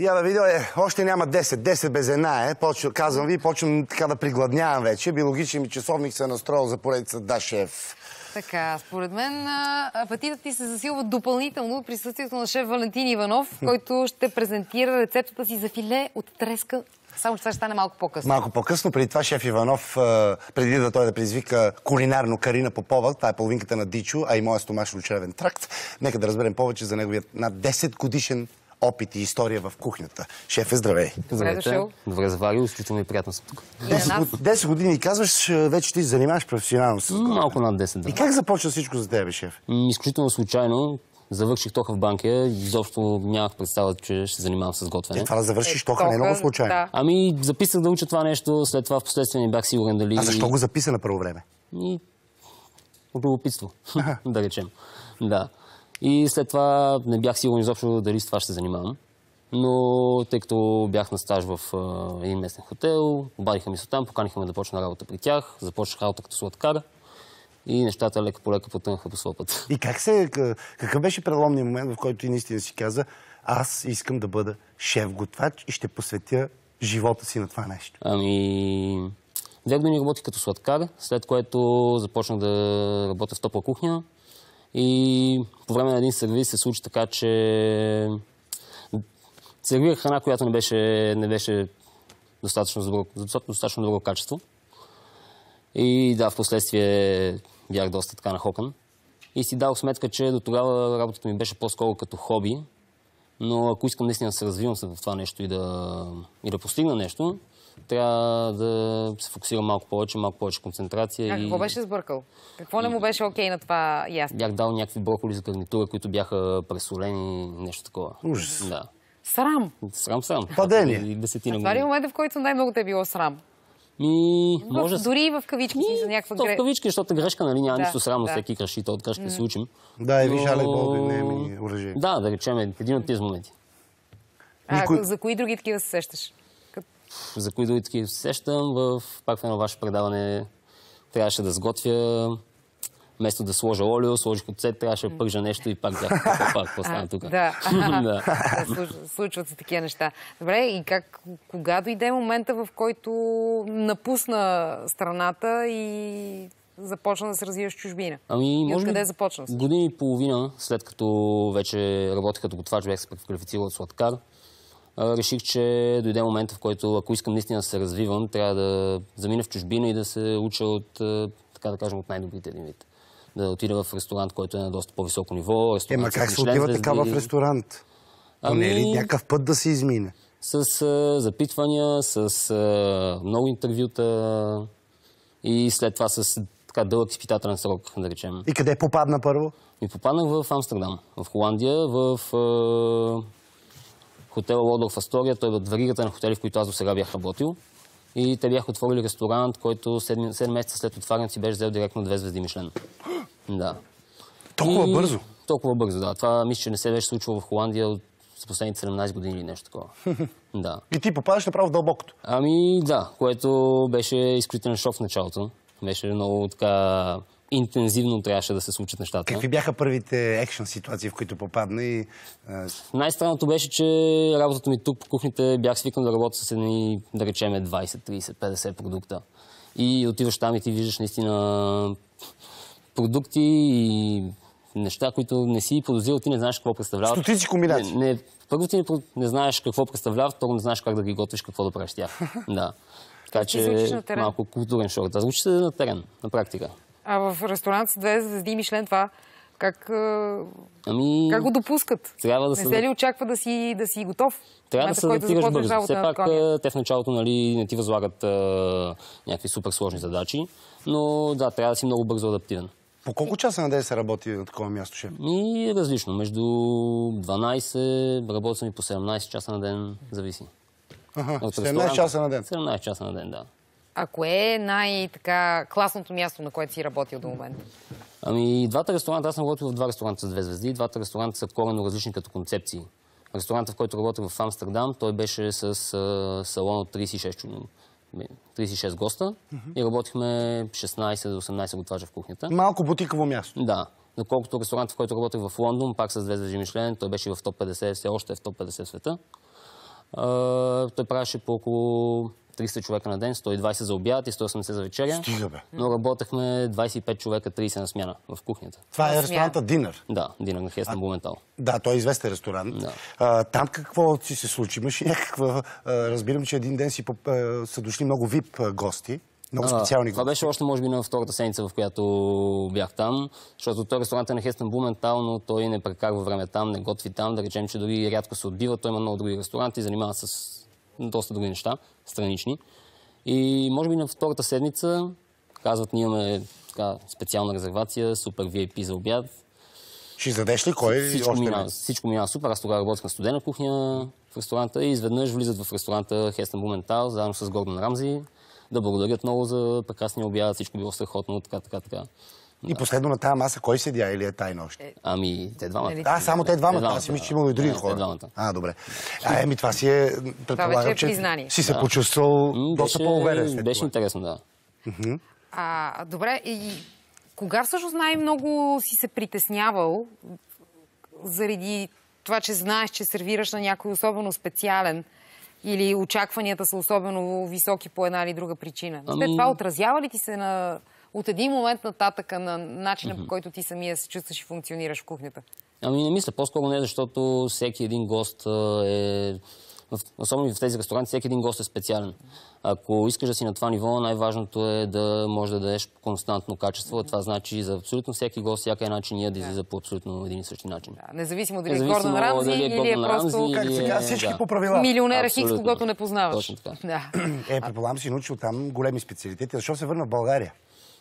Я да видя, е, още няма 10, 10 без една е. Почва, казвам ви, почвам така да пригладнявам вече. Биологичен ми часовник се е настроил за поредица Да, шеф. Така, според мен апетитът ти се засилва допълнително от присъствието на шеф Валентин Иванов, който ще презентира рецептата си за филе от треска. Само че това ще стане малко по-късно. Малко по-късно, преди това шеф Иванов, преди да той да предизвика кулинарно Карина Попова, това е половинката на Дичо, а и моя стомашно-чревен тракт. Нека да разберем повече за неговият над 10 годишен опит и история в кухнята. Шефе, здравей! Добре дошъл. Добре заварил, изключително и приятно съм тук. 10, год- 10 години казваш, вече ти се занимаваш професионално с. Малко над 10, да. И как започна всичко за тебе, шеф? Изключително случайно. Завърших тока в банкия. Изобщо нямах представа, че ще се занимавам с готвене. Е, това да завършиш тока не е много случайно. да. Ами, записах да уча това нещо, след това в последствие не бях сигурен дали... А защо го записа на първо време? И... От любопитство, да речем. Да. И след това не бях сигурен изобщо дали с това ще се занимавам. Но тъй като бях на стаж в а, един местен хотел, обадиха ми се там, поканиха ме да почна работа при тях. Започнах работа като сладкар и нещата лека по лека потънаха по своя път. И как се, какъв беше преломният момент, в който ти наистина си каза, аз искам да бъда шеф-готвач и ще посветя живота си на това нещо? Ами, две години работих като сладкар, след което започнах да работя в топла кухня. И по време на един сервис се случи така, че сервирах храна, която не беше, не беше достатъчно, добро, достатъчно добро качество. И да, в последствие бях доста така нахокан. И си дадох сметка, че до тогава работата ми беше по-скоро като хоби. Но ако искам наистина да се развивам в това нещо и да, и да постигна нещо, трябва да се фокусирам малко повече, малко повече концентрация. А и... какво беше сбъркал? Какво не му беше окей на това ястие? Бях дал някакви броколи за гарнитура, които бяха пресолени, нещо такова. Ужас. Да. Срам! Срам, срам. Падение. Десетина Това ли е момента, в който най-много те е било срам? Ми, може... Дори и в кавички си за някаква То в грешка. кавички, защото грешка, нали, няма Да, нищо срамно, да. всеки греши, то от грешка да се учим. Да, и виж, Алек Болдуин не е ми оръжие. Да, да речем, един от тези моменти. А, Никой- За кои други такива се сещаш? За кои други такива се сещам, в пак в едно ваше предаване трябваше да сготвя вместо да сложа олио, сложих оцет, трябваше да пържа нещо и пак бях пак, пак, тук. Да. да. Да, случ- Случват се такива неща. Добре, и как, кога дойде момента, в който напусна страната и започна да се развиваш чужбина? Ами, И може откъде започна? година и половина, след като вече работех като готвач, бях се преквалифицирал от сладкар, реших, че дойде момента, в който, ако искам наистина да се развивам, трябва да замина в чужбина и да се уча от, така да кажем, от най-добрите един вид. Да отида в ресторант, който е на доста по-високо ниво. Ема как се отива така в ресторант? То не е ли Ами- някакъв път да се измине? С а, запитвания, с а, много интервюта и след това с така дълъг изпитателен срок, да речем. И къде попадна първо? И попаднах в Амстердам, в Холандия, в хотела Лодор в Астория. Той е от варигата на хотели, в които аз до сега бях работил. И те бяха отворили ресторант, който 7, 7 месеца след отварянето си беше взел директно две звезди Мишлен. Да. Толкова И- бързо. Толкова бързо, да. Това мисля, че не се беше случвало в Холандия от за последните 17 години или нещо такова. да. И ти попадаш направо в дълбокото. Ами да, което беше изключителен шок в началото. Беше много така интензивно трябваше да се случат нещата. Какви бяха първите екшен ситуации, в които попадна и... Най-странното беше, че работата ми тук по кухните бях свикнал да работя с едни, да речеме, 20, 30, 50 продукта. И отиваш там и ти виждаш наистина продукти и неща, които не си подозирал, ти не знаеш какво представляват. Стотици комбинации. Не, не, първо ти не, не знаеш какво представляват, второ не знаеш как да ги готвиш, какво да правиш тях. да. Така че малко културен шок. Аз учи се на терен, на практика. А в ресторант с две звезди Мишлен това как, Ами, как го допускат? трябва да не се- се ли очаква да си, да си готов? Трябва В да се адаптираш започнеш бързо. работа Все пак те в началото нали, не ти възлагат а, някакви супер сложни задачи, но да, трябва да си много бързо адаптиран. По колко часа на ден се работи на такова място, шеф? И различно. Между 12, работя съм и по 17 часа на ден, зависи. От 17 ресторанта. часа на ден. 17 часа на ден, да. А кое е най-така класното място, на което си работил до момента? Ами, двата ресторанта, аз съм работил в два ресторанта с две звезди. Двата ресторанта са коренно различни като концепции. Ресторанта, в който работех в Амстердам, той беше с а, салон от 36, чу- 36 госта и работихме 16 до 18 готважа в кухнята. Малко бутиково място. Да. Доколкото ресторант, в който работех в Лондон, пак с две звезди Мишлен, той беше в топ 50, все още е в топ 50 в света. А, той правеше по около 300 човека на ден, 120 за обяд и 180 за вечеря. Стига, бе. Но работехме 25 човека, 30 на смяна в кухнята. Това е ресторанта Динър. Да, динер на Хестен Бументал. Да, той е известен ресторант. Да. А, там какво си се случи? Имаше някаква... А, разбирам, че един ден си поп... а, са дошли много вип а, гости. Много специални Това гости. беше още, може би, на втората седмица, в която бях там, защото той ресторантът е на Хестен Бументал, но той не прекарва време там, не готви там. Да речем, че дори рядко се отбива. Той има много други ресторанти, занимава се с доста други неща, странични. И може би на втората седмица казват, ние имаме така, специална резервация, супер VIP за обяд. Ще задеш ли кой? Всичко още минава, не? всичко минава супер. Аз тогава работех на студена кухня в ресторанта и изведнъж влизат в ресторанта Хестен Бументал, заедно с Гордон Рамзи, да благодарят много за прекрасния обяд, всичко било страхотно, така, така, така. И последно на тази маса кой седя или е тайна още? Ами, те двамата. Нали? А, само те двамата. Аз си мисля, че да. има и други Не, те хора. двамата. А, добре. А, еми, това си е... Предполагам, вече е че признание. си се Да. почувствал доста по-уверен след Беше това. интересно, да. А, добре, и кога всъщност най-много си се притеснявал заради това, че знаеш, че сервираш на някой особено специален или очакванията са особено високи по една или друга причина? След Ами- това отразява ли ти се на, от един момент нататъка на начина по който ти самия се чувстваш и функционираш в кухнята? Ами не мисля, по-скоро не, защото всеки един гост е... Особено в тези ресторанти, всеки един гост е специален. Ако искаш да си на това ниво, най-важното е да можеш да дадеш константно качество. Това значи за абсолютно всеки гост, всяка една чиния да излиза по абсолютно един и същи начин. Да, независимо дали е Независимо Гордон Рамзи дали е или е просто Как или сега е- всички да. по правила. милионера Хикс, Абсолютно. когато не познаваш. Точно така. Да. Е, предполагам си научил там големи специалитети. Защо се върна в България?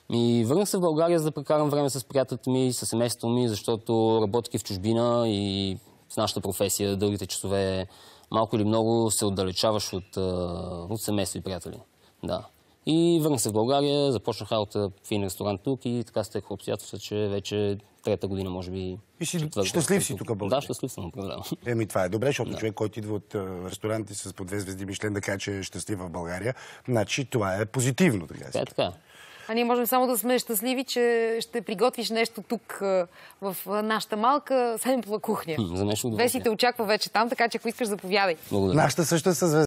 Ми, върнах се в България, за да прекарам време с приятелите ми, с семейството ми, защото работейки в чужбина и в нашата професия, дългите часове, малко или много се отдалечаваш от, от семейство и приятели. Да. И върнах се в България, започнах работа в един ресторант тук и така стеха обстоятелства, че вече трета година, може би. И си четвърта щастлив си тук България? Да, щастлив съм, определено. Еми, това е добре, защото човек, който идва от ресторанти с по две звезди Мишлен да каже, че е щастлив в България, значи това е позитивно, така да се Така е така. А ние можем само да сме щастливи, че ще приготвиш нещо тук в нашата малка семпла кухня. За нещо Веси те очаква вече там, така че ако искаш заповядай. Благодаря. Нашата също е със звезда.